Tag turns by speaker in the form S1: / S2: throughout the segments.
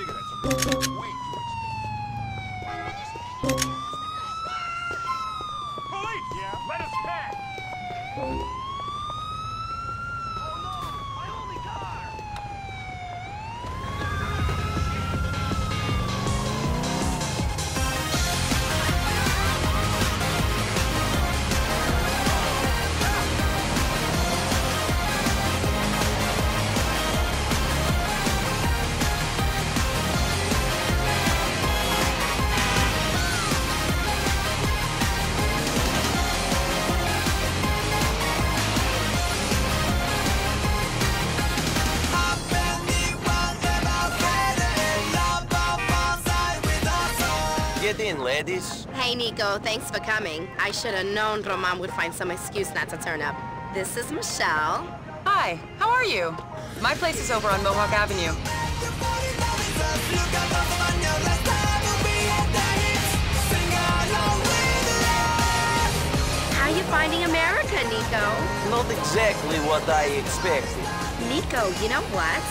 S1: cigarettes are way too expensive. Police! Yeah? Let us pass! Get in, ladies.
S2: Hey, Nico, thanks for coming. I should have known Roman would find some excuse not to turn up. This is Michelle.
S3: Hi, how are you? My place is over on Mohawk Avenue.
S2: How you finding America, Nico?
S1: Not exactly what I expected.
S2: Nico, you know what?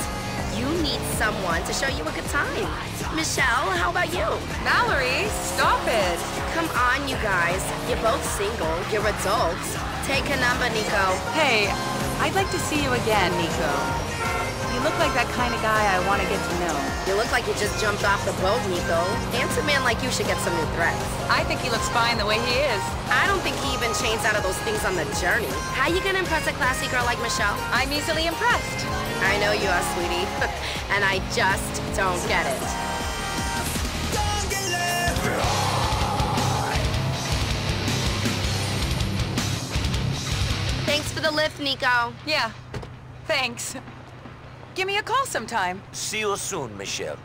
S2: You need someone to show you a good time. Michelle, how about you?
S3: Mallory, stop it!
S2: Come on, you guys. You're both single. You're adults. Take a number, Nico.
S3: Hey, I'd like to see you again, Nico. You look like that kind of guy I want to get to know.
S2: You look like you just jumped off the boat, Nico. Handsome man like you should get some new threats.
S3: I think he looks fine the way he is.
S2: I don't think he even changed out of those things on the journey. How you gonna impress a classy girl like Michelle?
S3: I'm easily impressed.
S2: I know you are, sweetie. and I just don't get it. Thanks for the lift, Nico.
S3: Yeah, thanks. Give me a call sometime.
S1: See you soon, Michelle.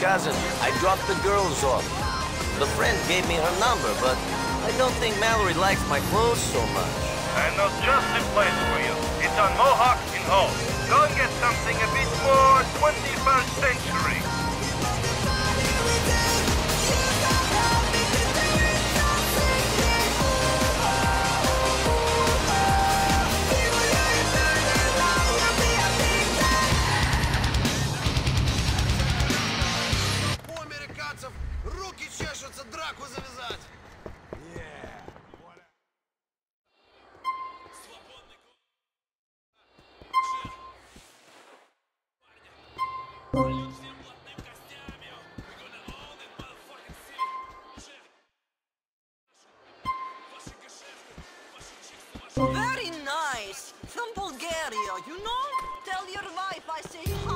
S1: Cousin, I dropped the girls off. The friend gave me her number, but I don't think Mallory likes my clothes so much.
S4: I know just the place for you. It's on Mohawk in Hull. Go and get something a bit more 21st century.
S5: У американцев руки чешутся драку завязать.
S6: Very nice. From Bulgaria, you know? Tell your wife I say